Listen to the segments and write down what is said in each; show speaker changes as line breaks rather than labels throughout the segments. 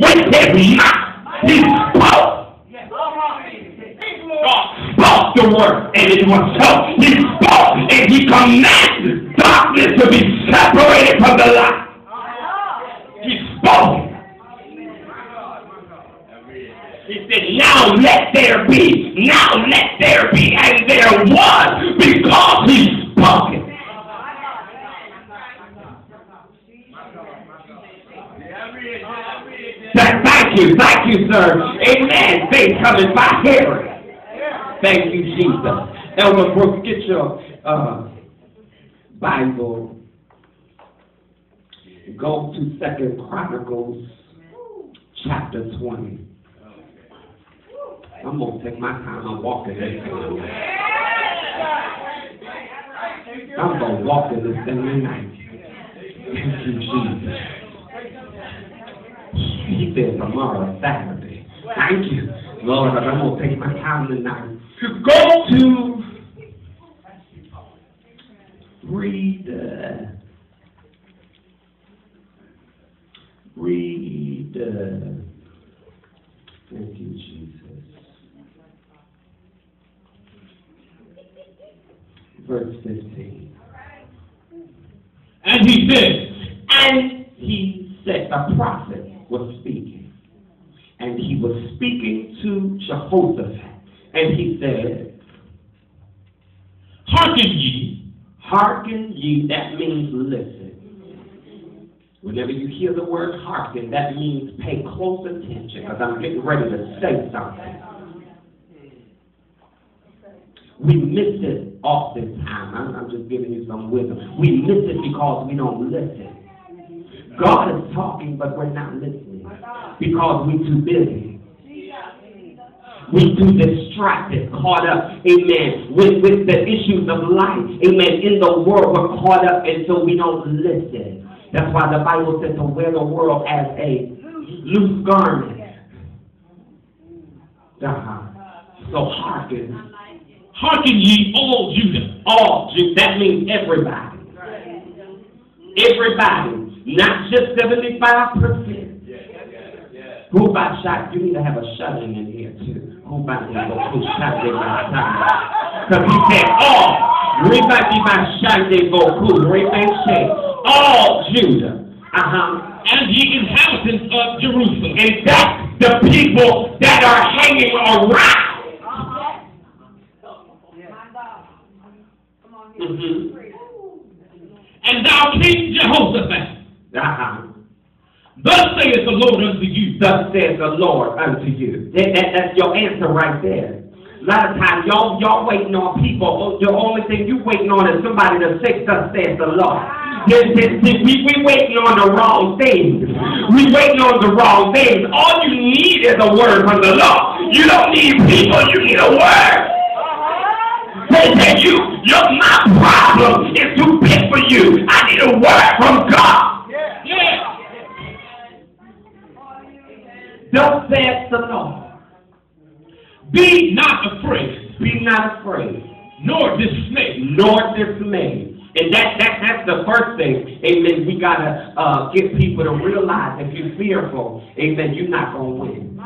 with his mouth. He spoke. God spoke the word, and it was so. He spoke, and he commanded darkness to be separated from the light. He spoke. He said, now let there be, now let there be, and there was, because he spoke it. Thank you, thank you, sir. Amen. Faith coming by hearing. Thank you, Jesus. Elder Brooks, get your uh, Bible. Go to Second Chronicles chapter 20. I'm gonna take my time. I'm walking this thing. I'm gonna walk in this thing tonight. Thank you, Jesus. He said tomorrow, Saturday. Thank you, Lord. I'm gonna take my time tonight. to Go to read. Uh, read. Uh, thank you, Jesus. Verse 15.
And he said,
And he said, a prophet was speaking. And he was speaking to Jehoshaphat. And he said,
Hearken ye,
Hearken ye, that means listen. Whenever you hear the word hearken, that means pay close attention because I'm getting ready to say something. We miss it time. I'm, I'm just giving you some wisdom. We miss it because we don't listen. God is talking, but we're not listening because we're too busy. We're too distracted, caught up, amen, with, with the issues of life, amen. In the world, we're caught up, and so we don't listen. That's why the Bible says to wear the world as a loose garment. Uh-huh. So hearken.
hearken ye all Judah.
All Jews, that means everybody. Everybody, not just 75%. Who by shot? You need to have a shut in here too. Who by the? Because he said all. All Judah. Uh huh.
And ye inhabitants of Jerusalem.
And that's the people that are hanging around. Mm-hmm.
And thou King Jehoshaphat, Thus saith the Lord unto you,
Thus says the Lord unto you. That, that, that's your answer right there. A lot of times, y'all, y'all waiting on people. Oh, the only thing you waiting on is somebody to say, thus says the Lord. We, we waiting on the wrong things. We waiting on the wrong things. All you need is a word from the Lord. You don't need people, you need a word. They say you, your, my problem is too big for you. I need a word from God. Thus says the Lord.
be not afraid,
Be not afraid.
nor dismayed.
nor dismayed. And that, that that's the first thing, amen. We gotta uh, get people to realize if you're fearful, amen, you're not gonna win.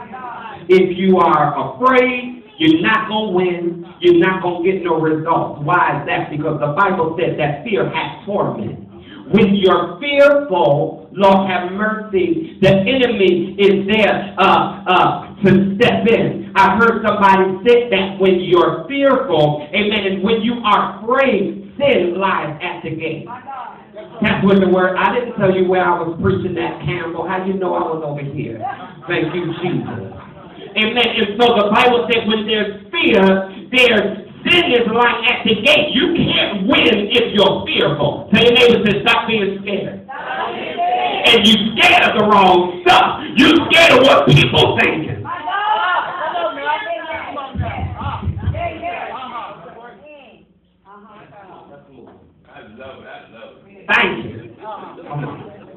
If you are afraid, you're not gonna win. You're not gonna get no results. Why is that? Because the Bible says that fear has torment. When you're fearful, Lord have mercy, the enemy is there uh, uh, to step in. I heard somebody say that when you're fearful, amen, and when you are afraid, sin lies at the gate. That's what the word, I didn't tell you where I was preaching that, Campbell. How you know I was over here? Thank you, Jesus. Amen. And so the Bible says when there's fear, there's sin is lying at the gate. You can't win if you're fearful. Tell your neighbor, stop being scared. And you scared of the wrong stuff. You scared of what people thinking. Thank you.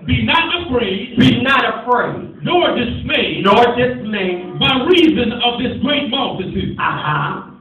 Be not afraid,
Be not afraid,
nor dismayed,
nor dismayed.
by reason of this great multitude.
Uh-huh.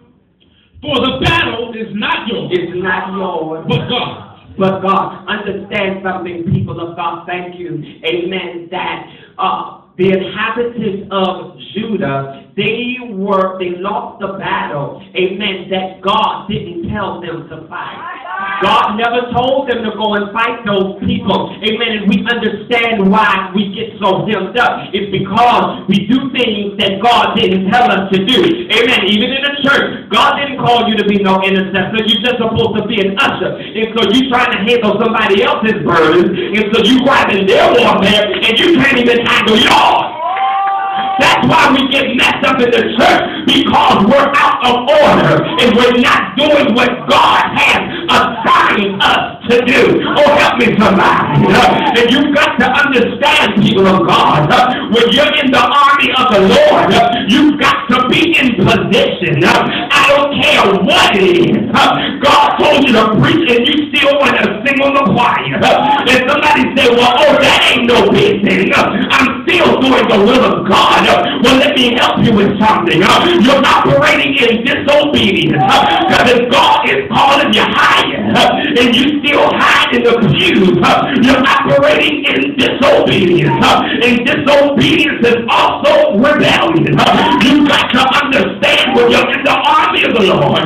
For the battle is not yours,
It's not yours.
but God.
But God, understand something, people of God. Thank you. Amen. That uh, the inhabitants of Judah, they were, they lost the battle, amen, that God didn't tell them to fight. God never told them to go and fight those people. Amen. And we understand why we get so hemmed up. It's because we do things that God didn't tell us to do. Amen. Even in the church, God didn't call you to be no intercessor. You're just supposed to be an usher. And so you're trying to handle somebody else's burdens. And so you're grabbing their warfare and you can't even handle yours. That's why we get messed up in the church because we're out of order and we're not doing what God has assigned us to do. Oh, help me somebody. And you've got to understand, people of God, when you're in the army of the Lord, you've got to be in position. Don't care what it is. God told you to preach and you still want to sing on the choir. And somebody say, well, oh, that ain't no big thing. I'm still doing the will of God. Well, let me help you with something. You're operating in disobedience. Because if God is calling you higher and you still hide in the pews, you're operating in disobedience. And disobedience is also rebellion. You've got to understand when you're in the army of the Lord,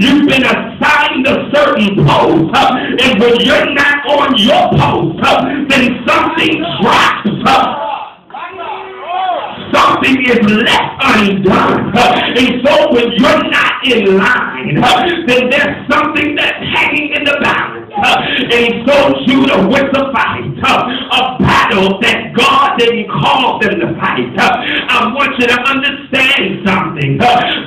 you've been assigned a certain post. And when you're not on your post, then something drops something is left undone. And so when you're not in line, then there's something that's hanging in the balance. And so Judah went to fight a battle that God didn't call them to fight. I want you to understand something.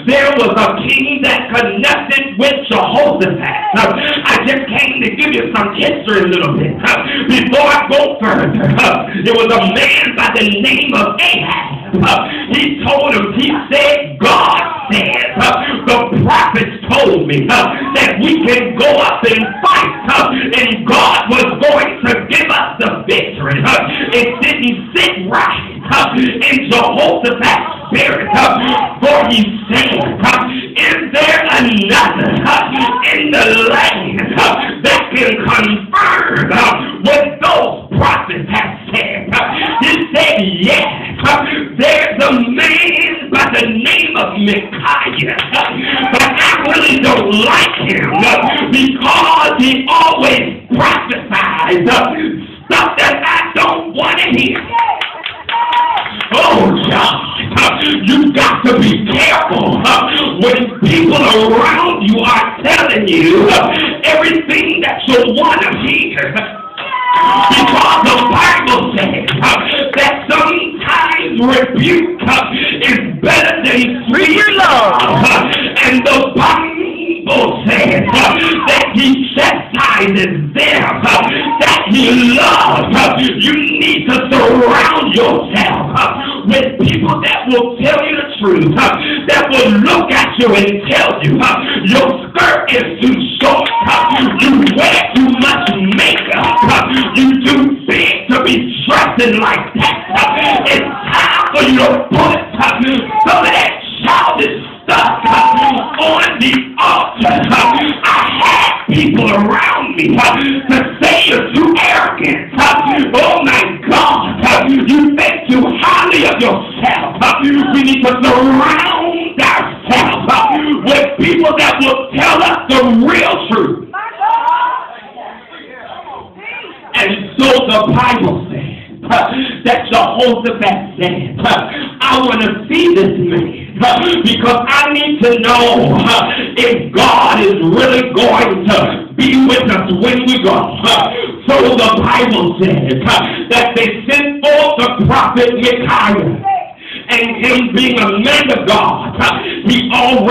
There was a king that connected with Jehoshaphat. I just came to give you some history a little bit. Before I go further, there was a man by the name of Ahab. He told him, he said, God said, uh, the prophets told me uh, that we can go up and fight, uh, and God was going to give us the victory. It didn't sit right in Jehoshaphat's spirit, for he said, Is there another in the land that can confirm what those prophets have said? He said, Yes. There's a man by the name of Micaiah, but I really don't like him because he always prophesies stuff that I don't want to hear. Oh, God, you got to be careful when people around you are telling you everything that you want to hear. Because the Bible says that sometimes rebuke is better than free love. And the Bible says that he chastises them that he loves. You need to surround yourself with people that will tell you the truth, that will look at you and tell you your skirt is too short, you wear too much makeup, you too big to be dressing like that. For you to put some of that childish stuff on the altar. I had people around me to say you're too arrogant. Oh my God, you think too highly of yourself. We need to surround ourselves with people that will tell us the real truth. And so the Bible says that Jehoshaphat said, I want to see this man because I need to know if God is really going to be with us when we go. So the Bible says that they sent forth the prophet Micaiah and him being a man of God, he already